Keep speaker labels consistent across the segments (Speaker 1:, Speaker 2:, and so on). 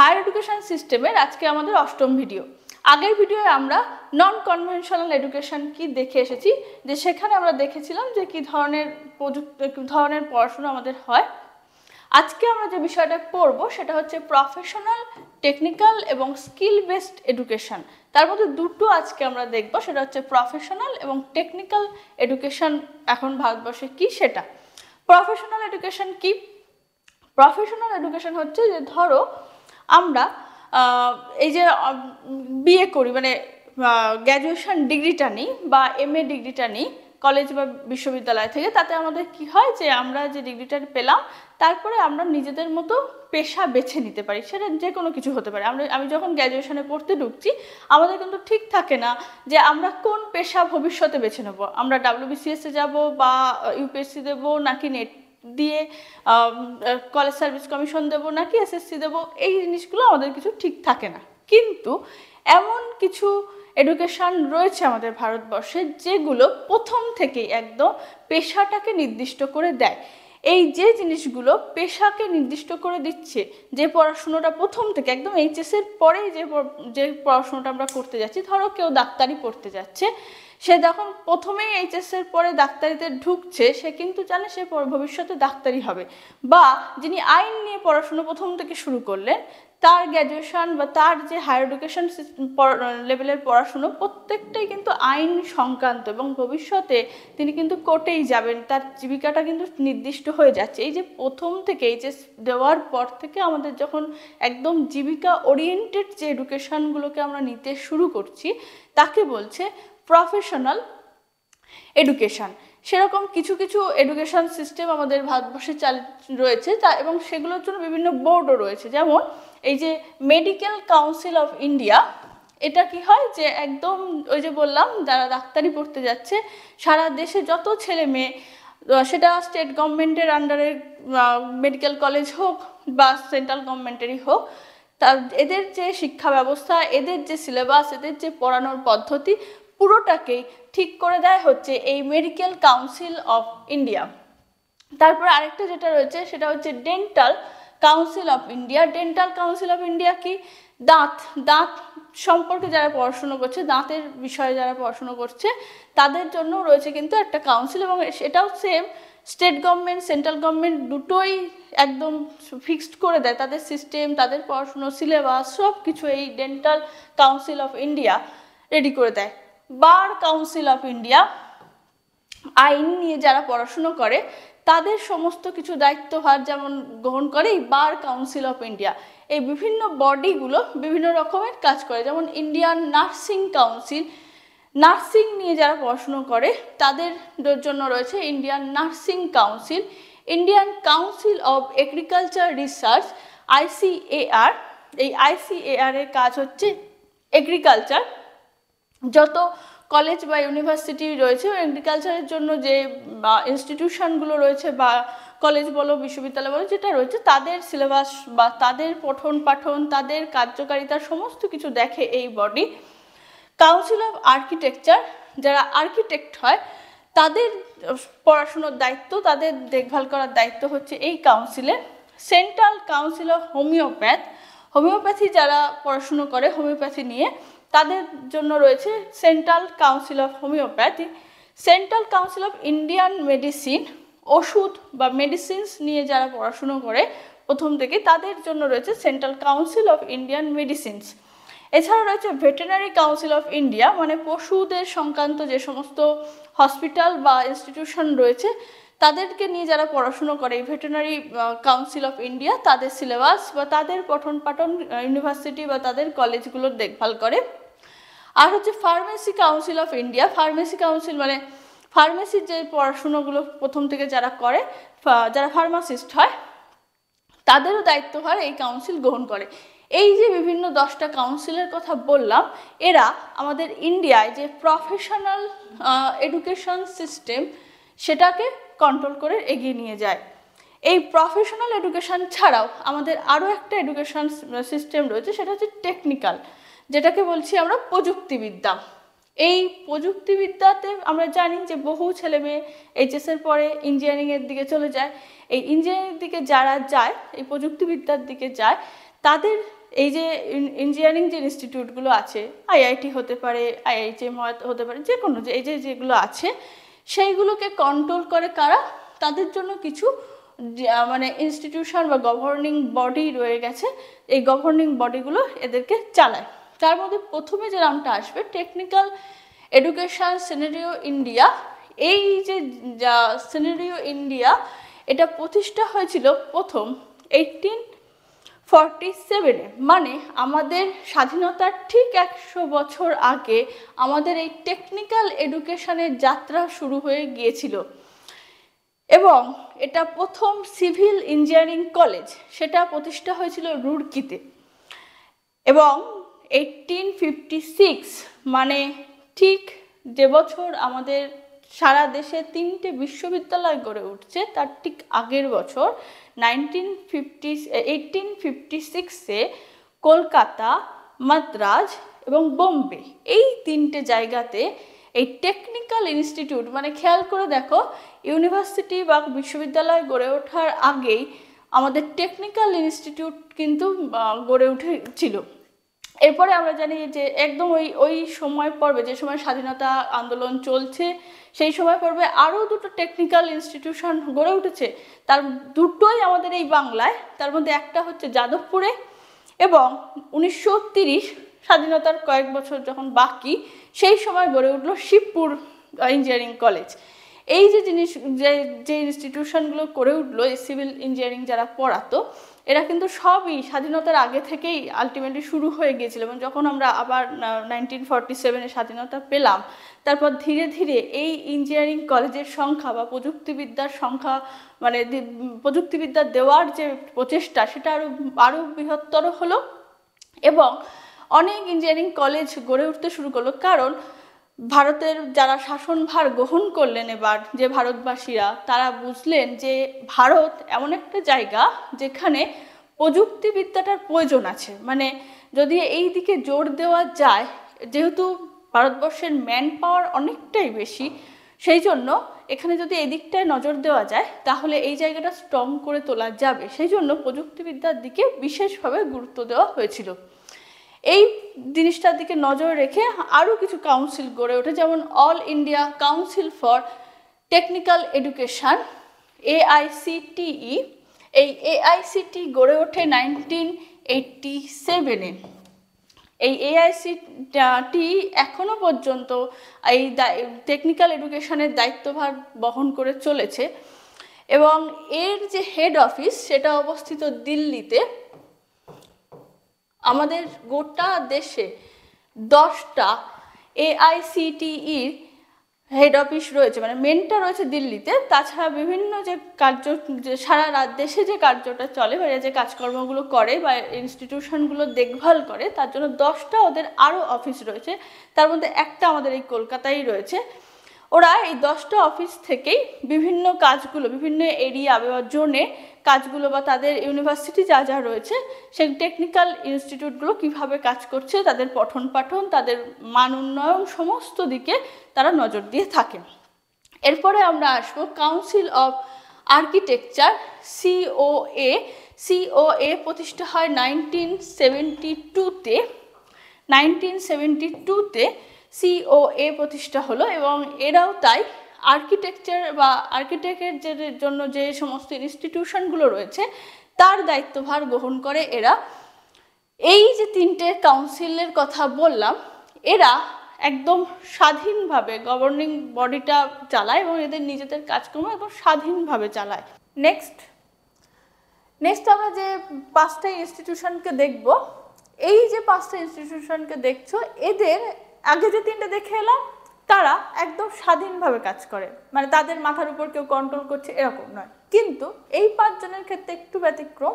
Speaker 1: Higher education সিস্টেমের আজকে আমাদের অষ্টম ভিডিও। আগের ভিডিওয়ে আমরা নন কনভেনশনাল এডুকেশন কি দেখে এসেছি, যে সেখানে আমরা দেখেছিলাম যে কি ধরনের প্রযুক্তি ধরনের পড়াশোনা আমাদের হয়। আজকে আমরা যে বিষয়টা পড়ব সেটা হচ্ছে প্রফেশনাল টেকনিক্যাল এবং স্কিল বেসড এডুকেশন তার মধ্যে দুটো আজকে আমরা দেখব, সেটা হচ্ছে প্রফেশনাল এবং টেকনিক্যাল এডুকেশন এখন ভারতবর্ষে কি সেটা? প্রফেশনাল এডুকেশন কি? প্রফেশনাল এডুকেশন হচ্ছে যে ধরো আমরা এই যে বিএ করি মানে গ্র্যাজুয়েশন ডিগ্রিটা নিই বা এম এ ডিগ্রিটা নিই কলেজ বা বিশ্ববিদ্যালয় থেকে, তাতে আমাদের কি হয় যে, আমরা যে ডিগ্রিটা পেলাম, তারপরে আমরা নিজেদের মতো পেশা বেছে নিতে পারি। সেটা যে কোনো কিছু হতে পারে। আমরা, আমি যখন গ্র্যাজুয়েশনে পড়তে ঢুকছি, আমাদের কিন্তু ঠিক থাকে না যে, আমরা কোন পেশা ভবিষ্যতে বেছে নেব। আমরা ডাব্লিউবিসিএসে যাব বা ইউপিএসসি দেবো নাকি নেট দিয়ে কলেজ সার্ভিস কমিশন দেবো নাকি এসএসসি দেবো, এই জিনিসগুলো আমাদের কিছু ঠিক থাকে না। কিন্তু এমন কিছু এডুকেশন রয়েছে আমাদের ভারতবর্ষে যেগুলো প্রথম থেকেই একদম পেশাটাকে নির্দিষ্ট করে দেয়। এই যে জিনিসগুলো পেশাকে নির্দিষ্ট করে দিচ্ছে, যে পড়াশুনোটা প্রথম থেকে একদম এইচএসের পরেই যে যে পড়াশুনোটা আমরা করতে যাচ্ছি, ধরো কেউ ডাক্তারি পড়তে যাচ্ছে সে যখন প্রথমেই এইচএস এর পরে ডাক্তারিতে ঢুকছে, সে কিন্তু জানে সে ভবিষ্যতে ডাক্তারি হবে। বা যিনি আইন নিয়ে পড়াশুনো প্রথম থেকে শুরু করলেন, তার গ্র্যাজুয়েশন বা তার যে হায়ার এডুকেশন লেভেলের পড়াশুনো, প্রত্যেকটাই কিন্তু আইন সংক্রান্ত এবং ভবিষ্যতে তিনি কিন্তু কোর্টেই যাবেন। তার জীবিকাটা কিন্তু নির্দিষ্ট হয়ে যাচ্ছে। এই যে প্রথম থেকে এইচএস দেওয়ার পর থেকে আমাদের যখন একদম জীবিকা ওরিয়েন্টেড যে এডুকেশনগুলোকে আমরা নিতে শুরু করছি, তাকে বলছে প্রফেশনাল এডুকেশন সেরকম কিছু কিছু এডুকেশন সিস্টেম আমাদের ভারতবর্ষে চাল, রয়েছে তা, এবং সেগুলোর জন্য বিভিন্ন বোর্ডও রয়েছে। যেমন এই যে মেডিকেল কাউন্সিল অফ ইন্ডিয়া এটা কি হয় যে একদম ওই যে বললাম, যারা ডাক্তারি পড়তে যাচ্ছে, সারা দেশে যত ছেলে মেয়ে সেটা স্টেট গভর্নমেন্টের আন্ডারে মেডিকেল কলেজ হোক বা সেন্ট্রাল গভর্নমেন্টেরই হোক তা এদের যে শিক্ষা ব্যবস্থা, এদের যে সিলেবাস এদের যে পড়ানোর পদ্ধতি পুরোটাকেই ঠিক করে দেয় হচ্ছে এই মেডিকেল কাউন্সিল অফ ইন্ডিয়া তারপর আরেকটা যেটা রয়েছে, সেটা হচ্ছে dental council of India dental council of India কি? দাঁত দাঁত সম্পর্কে যারা পড়াশুনো করছে, দাঁতের বিষয়ে যারা পড়াশুনো করছে, তাদের জন্য রয়েছে কিন্তু একটা কাউন্সিল এবং সেটাও same state government central government দুটোই একদম ফিক্সড করে দেয়। তাদের সিস্টেম তাদের পড়াশুনো সিলেবাস সব কিছু এই dental council of India ready করে দেয়। বার কাউন্সিল অফ ইন্ডিয়া আইন নিয়ে যারা পড়াশুনো করে, তাদের সমস্ত কিছু দায়িত্বভার যেমন গ্রহণ করে এই বার কাউন্সিল অফ ইন্ডিয়া এই বিভিন্ন বডিগুলো বিভিন্ন রকমের কাজ করে, যেমন ইন্ডিয়ান নার্সিং কাউন্সিল নার্সিং নিয়ে যারা পড়াশুনো করে, তাদের জন্য রয়েছে Indian nursing council Indian council of agriculture research ICAR এই আইসিএআর এর কাজ হচ্ছে এগ্রিকালচার যত কলেজ বা ইউনিভার্সিটি রয়েছে এগ্রিকালচারের জন্য যে, বা ইনস্টিটিউশনগুলো রয়েছে বা কলেজ বলো, বিশ্ববিদ্যালয় বলো, যেটা রয়েছে, তাদের সিলেবাস বা তাদের পঠন পাঠন, তাদের কার্যকারিতা সমস্ত কিছু দেখে এই বডি কাউন্সিল অফ আর্কিটেকচার যারা আর্কিটেক্ট হয়, তাদের পড়াশুনোর দায়িত্ব, তাদের দেখভাল করার দায়িত্ব হচ্ছে এই কাউন্সিলের central council of homoeopath homoeopathy যারা পড়াশুনো করে হোমিওপ্যাথি নিয়ে তাদের জন্য রয়েছে central council of homoeopathy. Central council of Indian medicine ওষুধ বা মেডিসিনস নিয়ে যারা পড়াশুনো করে প্রথম থেকে তাদের জন্য রয়েছে central council of Indian medicines. এছাড়া রয়েছে ভেটেরিনারি কাউন্সিল অফ ইন্ডিয়া মানে পশুদের সংক্রান্ত যে সমস্ত হসপিটাল বা ইনস্টিটিউশন রয়েছে, তাদেরকে নিয়ে যারা পড়াশুনো করে এই ভেটেরিনারি কাউন্সিল অফ ইন্ডিয়া, তাদের সিলেবাস বা তাদের পঠন পাঠন ইউনিভার্সিটি বা তাদের কলেজগুলোর দেখভাল করে। আর হচ্ছে pharmacy council of India pharmacy council মানে ফার্মেসির যে পড়াশুনোগুলো প্রথম থেকে যারা করে যারা ফার্মাসিস্ট হয়, তাদেরও দায়িত্বভার এই কাউন্সিল গ্রহণ করে। এই যে বিভিন্ন দশটা কাউন্সিলের কথা বললাম, এরা আমাদের ইন্ডিয়ায় যে প্রফেশনাল এডুকেশন সিস্টেম সেটাকে কন্ট্রোল করে এগিয়ে নিয়ে যায়। এই প্রফেশনাল এডুকেশন ছাড়াও আমাদের আরও একটা এডুকেশন সিস্টেম রয়েছে, সেটা হচ্ছে টেকনিক্যাল যেটাকে বলছি আমরা প্রযুক্তিবিদ্যা। এই প্রযুক্তিবিদ্যাতে আমরা জানি যে বহু ছেলে মেয়ে এইচএসের পরে ইঞ্জিনিয়ারিংয়ের দিকে চলে যায়। এই ইঞ্জিনিয়ারিং দিকে যারা যায়, এই প্রযুক্তিবিদ্যার দিকে যায়, তাদের এই যে ইঞ্জিনিয়ারিং যে ইনস্টিটিউটগুলো আছে আইআইটি হতে পারে আইআইটিএম হতে পারে যে কোনো যে, এই যে যেগুলো আছে, সেইগুলোকে কন্ট্রোল করে কারা? তাদের জন্য কিছু মানে ইনস্টিটিউশন বা গভর্নিং বডি রয়ে গেছে। এই গভর্নিং বডিগুলো এদেরকে চালায়। তার মধ্যে প্রথমে যে নামটা আসবে টেকনিক্যাল এডুকেশান সিনারিও ইন্ডিয়া এই যে যা সিনারিও ইন্ডিয়া এটা প্রতিষ্ঠা হয়েছিল প্রথম এইটিন ফর্টি সেভেনে মানে আমাদের স্বাধীনতার ঠিক একশো বছর আগে আমাদের এই টেকনিক্যাল এডুকেশনের যাত্রা শুরু হয়ে গিয়েছিল। এবং এটা প্রথম সিভিল ইঞ্জিনিয়ারিং কলেজ সেটা প্রতিষ্ঠা হয়েছিল রুড়কিতে এবং এইটিন ফিফটি সিক্স মানে ঠিক যে বছর আমাদের সারা দেশে তিনটে বিশ্ববিদ্যালয় গড়ে উঠছে, তার ঠিক আগের বছর নাইনটিন ফিফটি এইটিন ফিফটি সিক্সে কলকাতা, মাদ্রাজ এবং বোম্বে, এই তিনটে জায়গাতে এই টেকনিক্যাল ইনস্টিটিউট মানে খেয়াল করে দেখো ইউনিভার্সিটি বা বিশ্ববিদ্যালয় গড়ে ওঠার আগেই আমাদের টেকনিক্যাল ইনস্টিটিউট কিন্তু গড়ে উঠেছিল। এরপরে আমরা জানি যে একদম ওই ওই সময় পর্বে যে সময় স্বাধীনতা আন্দোলন চলছে, সেই সময় পর্বে আরও দুটো টেকনিক্যাল ইনস্টিটিউশন গড়ে উঠেছে। তার দুটোই আমাদের এই বাংলায়। তার মধ্যে একটা হচ্ছে যাদবপুরে এবং উনিশশো স্বাধীনতার কয়েক বছর যখন বাকি, সেই সময় গড়ে উঠল শিবপুর ইঞ্জিনিয়ারিং কলেজ এই যে জিনিস, যে যে ইনস্টিটিউশনগুলো করে উঠল, এই সিভিল ইঞ্জিনিয়ারিং যারা পড়াতো এরা কিন্তু সবই স্বাধীনতার আগে থেকেই আলটিমেটলি শুরু হয়ে গিয়েছিল এবং যখন আমরা আবার নাইনটিন ফর্টি সেভেনে স্বাধীনতা পেলাম, তারপর ধীরে ধীরে এই ইঞ্জিনিয়ারিং কলেজের সংখ্যা বা প্রযুক্তিবিদ্যার সংখ্যা মানে প্রযুক্তিবিদ্যা দেওয়ার যে প্রচেষ্টা, সেটা আরও আরও বৃহত্তর হলো এবং অনেক ইঞ্জিনিয়ারিং কলেজ গড়ে উঠতে শুরু করল। কারণ ভারতের যারা শাসনভার গ্রহণ করলেন এবার, যে ভারতবাসীরা, তারা বুঝলেন যে ভারত এমন একটা জায়গা যেখানে প্রযুক্তিবিদ্যাটার প্রয়োজন আছে। মানে যদি এই দিকে জোর দেওয়া যায়, যেহেতু ভারতবর্ষের ম্যান পাওয়ার অনেকটাই বেশি, সেই জন্য এখানে যদি এই দিকটায় নজর দেওয়া যায়, তাহলে এই জায়গাটা স্ট্রং করে তোলা যাবে। সেই জন্য প্রযুক্তিবিদ্যার দিকে বিশেষভাবে গুরুত্ব দেওয়া হয়েছিল। এই জিনিসটার দিকে নজর রেখে আরও কিছু কাউন্সিল গড়ে ওঠে, যেমন all India council for technical education AICTE এই এআইসিটি গড়ে ওঠে নাইনটিন এইটটি সেভেনে এই এআইসিটি এখনও পর্যন্ত এই টেকনিক্যাল এডুকেশনের দায়িত্বভার বহন করে চলেছে। এবং এর যে হেড অফিস সেটা অবস্থিত দিল্লিতে। আমাদের গোটা দেশে দশটা এআইসিটিইর হেড অফিস রয়েছে মানে মেনটা রয়েছে দিল্লিতে। তাছাড়া বিভিন্ন যে কার্য, যে সারা রাত দেশে যে কার্যটা চলে বা যে কাজকর্মগুলো করে বা ইনস্টিটিউশনগুলো দেখভাল করে, তার জন্য দশটা ওদের আরও অফিস রয়েছে। তার মধ্যে একটা আমাদের এই কলকাতায় রয়েছে। ওরা এই দশটা অফিস থেকেই বিভিন্ন কাজগুলো, বিভিন্ন এরিয়া বা জোনে কাজগুলো বা তাদের ইউনিভার্সিটি যা যা রয়েছে, সেই টেকনিক্যাল ইনস্টিটিউটগুলো কীভাবে কাজ করছে, তাদের পঠন পাঠন, তাদের মান উন্নয়ন সমস্ত দিকে তারা নজর দিয়ে থাকেন এরপরে আমরা আসব council of architecture COA COA প্রতিষ্ঠা হয় নাইনটিন সেভেন্টি টুতে নাইনটিন সেভেন্টি টুতে সিওএ প্রতিষ্ঠা হলো এবং এরাও তাই আর্কিটেকচার বা আর্কিটেক্টের জন্য যে সমস্ত ইনস্টিটিউশনগুলো রয়েছে, তার দায়িত্বভার গ্রহণ করে এরা। এই যে তিনটে কাউন্সিলের কথা বললাম, এরা একদম স্বাধীনভাবে গভর্নিং বডিটা চালায় এবং এদের নিজেদের কাজকর্ম একদম স্বাধীনভাবে চালায়। নেক্সট নেক্সট আমরা যে পাঁচটা ইনস্টিটিউশনকে দেখব, এই যে পাঁচটা ইনস্টিটিউশনকে দেখছ, এদের আগে যে তিনটে দেখে এলাম, তারা একদম স্বাধীনভাবে কাজ করে। মানে তাদের মাথার উপর কেউ কন্ট্রোল করছে এরকম নয়। কিন্তু এই পাঁচজনের ক্ষেত্রে একটু ব্যতিক্রম।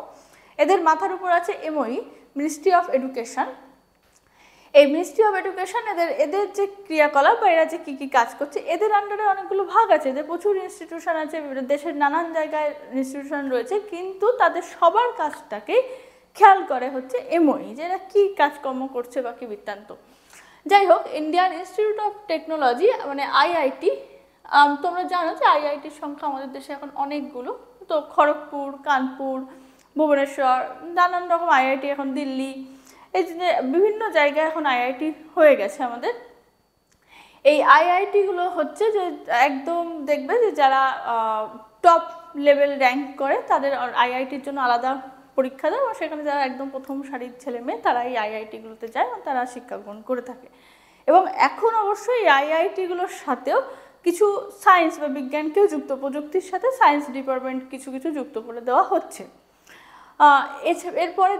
Speaker 1: এদের মাথার উপর আছে এমওই মিনিস্ট্রি অফ এডুকেশন এই মিনিস্ট্রি অফ এডুকেশন এদের এদের যে ক্রিয়াকলাপ বা এরা যে কী কী কাজ করছে, এদের আন্ডারে অনেকগুলো ভাগ আছে। এদের প্রচুর ইনস্টিটিউশন আছে দেশের নানান জায়গায় ইনস্টিটিউশন রয়েছে, কিন্তু তাদের সবার কাজটাকেই খেয়াল করে হচ্ছে এমওই যে এরা কী কাজকর্ম করছে বা কী বৃত্তান্ত। যাই হোক ইন্ডিয়ান ইনস্টিটিউট অফ টেকনোলজি মানে আইআইটি তোমরা জানো যে আইআইটির সংখ্যা আমাদের দেশে এখন অনেকগুলো। তো খড়গপুর, কানপুর, ভুবনেশ্বর, নানান রকম আইআইটি এখন দিল্লি, এই বিভিন্ন জায়গায় এখন আইআইটি হয়ে গেছে আমাদের। এই আইআইটিগুলো হচ্ছে যে একদম দেখবে যে যারা টপ লেভেল র্যাঙ্ক করে, তাদের আইআইটির জন্য আলাদা পরীক্ষা দেয় এবং সেখানে যারা একদম প্রথম সারির ছেলে মেয়ে তারা এই আইআইটিগুলোতে যায় এবং তারা শিক্ষা গ্রহণ করে থাকে। এবং এখন অবশ্যই এই আইআইটিগুলোর সাথেও কিছু সায়েন্স বা বিজ্ঞানকেও যুক্ত প্রযুক্তির সাথে সায়েন্স ডিপার্টমেন্ট কিছু কিছু যুক্ত করে দেওয়া হচ্ছে। এরপরে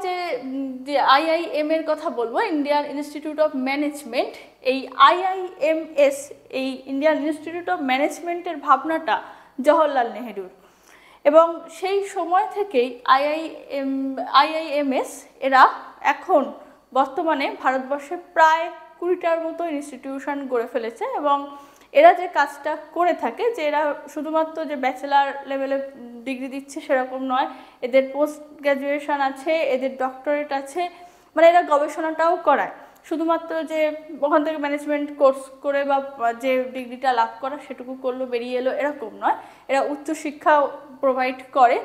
Speaker 1: যে আইআইএম এর কথা বলব ইন্ডিয়ান ইনস্টিটিউট অফ ম্যানেজমেন্ট এই আইআইএমএস এই ইন্ডিয়ান ইনস্টিটিউট অফ ম্যানেজমেন্টের ভাবনাটা জওহরলাল নেহেরুর। এবং সেই সময় থেকেই আইআইএম আইআইএমএস এরা এখন বর্তমানে ভারতবর্ষে প্রায় কুড়িটার মতো ইনস্টিটিউশন গড়ে ফেলেছে এবং এরা যে কাজটা করে থাকে যে এরা শুধুমাত্র যে ব্যাচেলার লেভেলে ডিগ্রি দিচ্ছে সেরকম নয়, এদের পোস্ট গ্র্যাজুয়েশন আছে, এদের ডক্টরেট আছে মানে এরা গবেষণাটাও করায়। শুধুমাত্র যে ওখান থেকে ম্যানেজমেন্ট কোর্স করে বা যে ডিগ্রিটা লাভ করা সেটুকু করল, বেরিয়ে এলো, এরকম নয়। এরা উচ্চশিক্ষাও প্রোভাইড করে।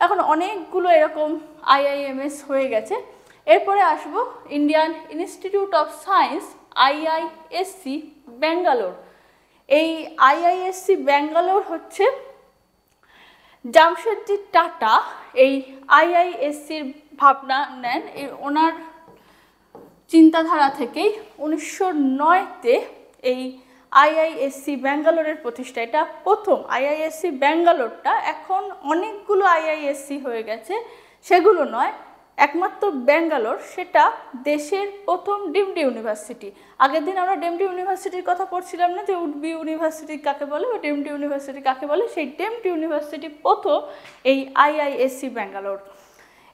Speaker 1: এখন অনেকগুলো এরকম আইআইএমএস হয়ে গেছে। এরপরে আসব Indian institute of science IISc Bangalore এই আইআইএসসি ব্যাঙ্গালোর হচ্ছে জামশেদজি টাটা এই আইআইএসসির ভাবনা নেন। ওনার চিন্তাধারা থেকেই উনিশশো নয়তে এই আইআইএসসি ব্যাঙ্গালোরের প্রতিষ্ঠা। এটা প্রথম আইআইএসসি ব্যাঙ্গালোরটা। এখন অনেকগুলো আইআইএসসি হয়ে গেছে। সেগুলো নয়, একমাত্র ব্যাঙ্গালোর, সেটা দেশের প্রথম ডিমডি ইউনিভার্সিটি। আগের দিন আমরা ডিমডি ইউনিভার্সিটির কথা পড়ছিলাম না যে উডবি ইউনিভার্সিটি কাকে বলে? বা ডিমডি ইউনিভার্সিটি কাকে বলে? সেই ডিমডি ইউনিভার্সিটি প্রথম এই আইআইএসসি ব্যাঙ্গালোর।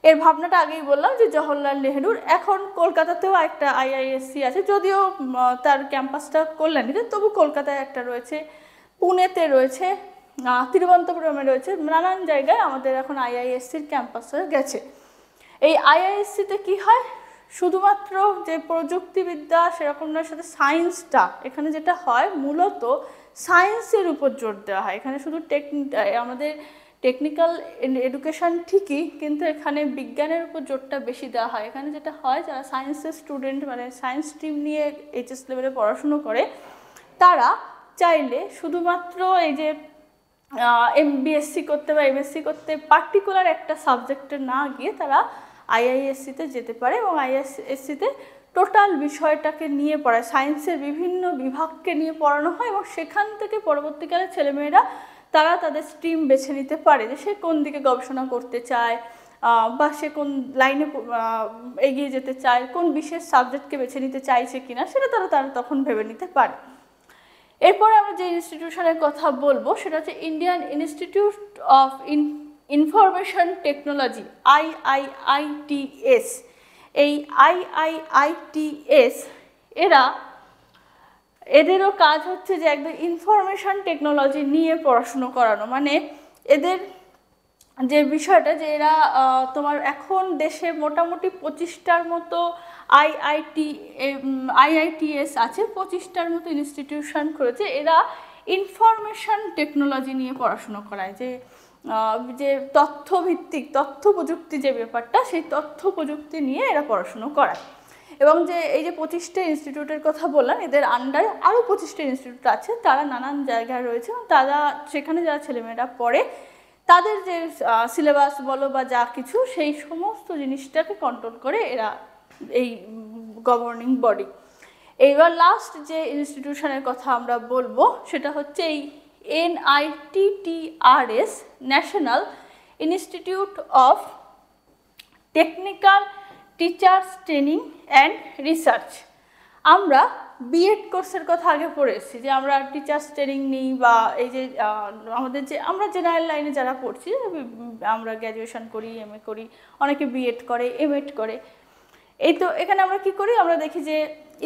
Speaker 1: এর ভাবনাটা আগেই বললাম যে জওহরলাল নেহরুর এখন কলকাতাতেও একটা আইআইএসসি আছে, যদিও তার ক্যাম্পাসটা কল্যাণীতে, তবু কলকাতায় একটা রয়েছে, পুনেতে রয়েছে তিরুবন্তপুরমে রয়েছে, নানান জায়গায় আমাদের এখন আইআইএসসির ক্যাম্পাস হয়ে গেছে। এই আইআইএসসিতে কি হয়? শুধুমাত্র যে প্রযুক্তিবিদ্যা সেরকমটার সাথে সায়েন্সটা, এখানে যেটা হয়, মূলত সায়েন্সের উপর জোর দেওয়া হয়। এখানে শুধু টেকনিক আমাদের টেকনিক্যাল এডুকেশান ঠিকই, কিন্তু এখানে বিজ্ঞানের উপর জোরটা বেশি দেওয়া হয়। এখানে যেটা হয়, যারা সায়েন্সের স্টুডেন্ট মানে সায়েন্স স্ট্রিম নিয়ে এইচএস লেভেলে পড়াশুনো করে, তারা চাইলে শুধুমাত্র এই যে এম বিএসসি করতে বা এমএসসি করতে পার্টিকুলার একটা সাবজেক্টে না গিয়ে তারা আইআইএসসিতে যেতে পারে এবং আইএসএসসিতে টোটাল বিষয়টাকে নিয়ে পড়ায়। সায়েন্সের বিভিন্ন বিভাগকে নিয়ে পড়ানো হয় এবং সেখান থেকে পরবর্তীকালে ছেলেমেয়েরা তারা তাদের স্ট্রিম বেছে নিতে পারে যে সে কোন দিকে গবেষণা করতে চায় বা সে কোন লাইনে এগিয়ে যেতে চায়, কোন বিশেষ সাবজেক্টকে বেছে নিতে চাইছে কিনা, সেটা তারা তারা তখন ভেবে নিতে পারে। এরপরে আমরা যে ইনস্টিটিউশনের কথা বলব, সেটা হচ্ছে Indian institute of in information technology IIITS এই আইআইআইটিএস এরা এদেরও কাজ হচ্ছে যে একদম ইনফরমেশন টেকনোলজি নিয়ে পড়াশুনো করানো। মানে এদের যে বিষয়টা যে এরা তোমার এখন দেশে মোটামুটি পঁচিশটার মতো আইআইটি আইআইটিএস আছে, পঁচিশটার মতো ইনস্টিটিউশন করেছে। এরা ইনফরমেশন টেকনোলজি নিয়ে পড়াশুনো করায়। যে যে তথ্যভিত্তিক তথ্য প্রযুক্তি যে ব্যাপারটা, সেই তথ্য প্রযুক্তি নিয়ে এরা পড়াশুনো করায়। এবং যে এই যে পঁচিশটা ইনস্টিটিউটের কথা বললাম, এদের আন্ডারে আরও পঁচিশটা ইনস্টিটিউট আছে। তারা নানান জায়গায় রয়েছে এবং তারা সেখানে যারা ছেলেমেয়েরা পড়ে, তাদের যে সিলেবাস বলো বা যা কিছু, সেই সমস্ত জিনিসটাকে কন্ট্রোল করে এরা এই গভর্নিং বডি এইবার লাস্ট যে ইনস্টিটিউশনের কথা আমরা বলব, সেটা হচ্ছে এই NITTRS national institute of technical teachers training and research আমরা বিএড কোর্সের কথা আগে পড়ে এসেছি যে আমরা টিচার্স ট্রেনিং নিই বা এই যে আমাদের যে, আমরা জেনারেল লাইনে যারা পড়ছি, আমরা গ্র্যাজুয়েশন করি এম করি, অনেকে বিএড করে এম করে। এই তো এখানে আমরা কি করি? আমরা দেখি যে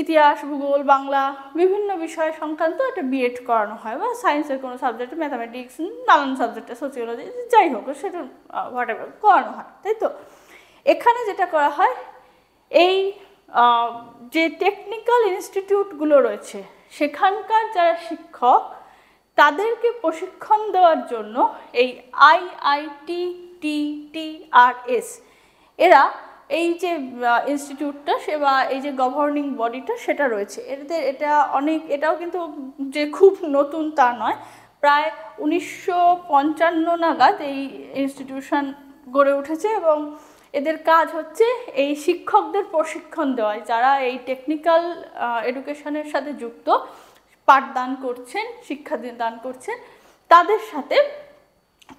Speaker 1: ইতিহাস, ভূগোল, বাংলা বিভিন্ন বিষয় সংক্রান্ত একটা বিএড করানো হয়, বা সায়েন্সের কোনো সাবজেক্টে ম্যাথামেটিক্স নানান সাবজেক্টে সোসিওলজি যাই হোক, সেটা হোয়াট এভার করানো হয়, তাই তো? এখানে যেটা করা হয়, এই যে টেকনিক্যাল ইনস্টিটিউটগুলো রয়েছে, সেখানকার যারা শিক্ষক, তাদেরকে প্রশিক্ষণ দেওয়ার জন্য এই আইআইটি টি টি আর এস এরা এই যে ইনস্টিটিউটটা সে বা এই যে গভর্নিং বডিটা সেটা রয়েছে। এদের এটা অনেক, এটাও কিন্তু যে খুব নতুন তা নয়, প্রায় উনিশশো পঞ্চান্ন নাগাদ এই ইনস্টিটিউশন গড়ে উঠেছে এবং এদের কাজ হচ্ছে এই শিক্ষকদের প্রশিক্ষণ দেওয়ায় যারা এই টেকনিক্যাল এডুকেশনের সাথে যুক্ত, পাঠদান করছেন, শিক্ষা দান করছেন, তাদের সাথে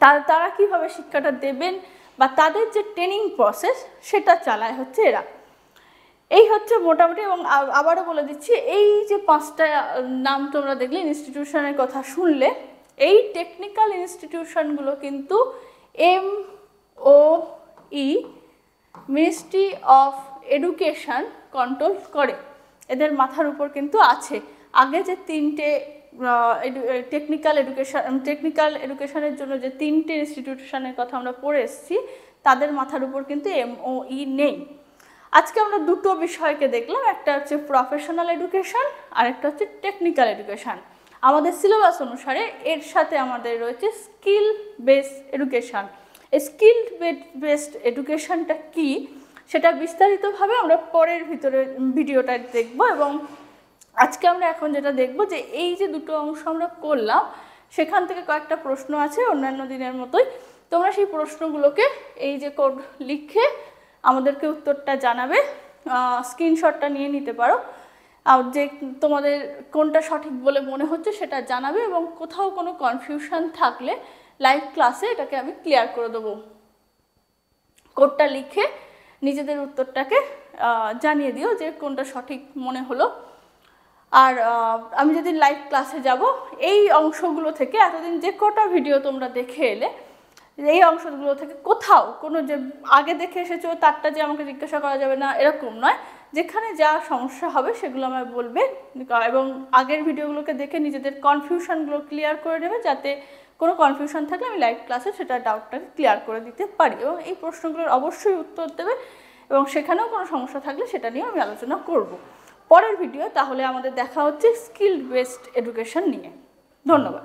Speaker 1: তারা তারা কীভাবে শিক্ষাটা দেবেন বা তাদের যে ট্রেনিং প্রসেস সেটা চালায় হচ্ছে এরা। এই হচ্ছে মোটামুটি এবং আবারও বলে দিচ্ছি, এই যে পাঁচটা নাম তোমরা দেখলে ইনস্টিটিউশনের কথা শুনলে, এই টেকনিক্যাল ইনস্টিটিউশনগুলো কিন্তু M O E ministry of education control করে। এদের মাথার উপর কিন্তু আছে। আগে যে তিনটে টেকনিক্যাল এডুকেশন টেকনিক্যাল এডুকেশনের জন্য যে তিনটে ইনস্টিটিউশনের কথা আমরা পড়ে এসেছি, তাদের মাথার উপর কিন্তু এমওই নেই। আজকে আমরা দুটো বিষয়কে দেখলাম। একটা হচ্ছে প্রফেশনাল এডুকেশন আর একটা হচ্ছে টেকনিক্যাল এডুকেশন আমাদের সিলেবাস অনুসারে এর সাথে আমাদের রয়েছে স্কিল বেস এডুকেশন এই স্কিল বেসড এডুকেশনটা কি? সেটা বিস্তারিতভাবে আমরা পরের ভিতরে ভিডিওটা দেখব এবং আজকে আমরা এখন যেটা দেখব যে এই যে দুটো অংশ আমরা করলাম, সেখান থেকে কয়েকটা প্রশ্ন আছে অন্যান্য দিনের মতোই। তোমরা সেই প্রশ্নগুলোকে এই যে কোড লিখে আমাদেরকে উত্তরটা জানাবে স্ক্রিনশটটা নিয়ে নিতে পারো। আর যে তোমাদের কোনটা সঠিক বলে মনে হচ্ছে সেটা জানাবে এবং কোথাও কোনো কনফিউশন থাকলে লাইভ ক্লাসে এটাকে আমি ক্লিয়ার করে দেবো। কোডটা লিখে নিজেদের উত্তরটাকে জানিয়ে দিও যে কোনটা সঠিক মনে হলো। আর আমি যদি লাইভ ক্লাসে যাব, এই অংশগুলো থেকে এতদিন যে কটা ভিডিও তোমরা দেখে এলে, এই অংশগুলো থেকে কোথাও কোনো যে আগে দেখে এসেছ, তারটা যে আমাকে জিজ্ঞাসা করা যাবে না, এরকম নয়। যেখানে যা সমস্যা হবে সেগুলো আমায় বলবে। এবং আগের ভিডিওগুলোকে দেখে নিজেদের কনফিউশনগুলো ক্লিয়ার করে নেবে যাতে কোনো কনফিউশন থাকলে আমি লাইভ ক্লাসে সেটা ডাউটটাকে ক্লিয়ার করে দিতে পারি এবং এই প্রশ্নগুলোর অবশ্যই উত্তর দেবে এবং সেখানেও কোনো সমস্যা থাকলে সেটা নিয়ে আমি আলোচনা করব। পরের ভিডিও তাহলে আমাদের দেখা হচ্ছে স্কিল বেসড এডুকেশন নিয়ে। ধন্যবাদ।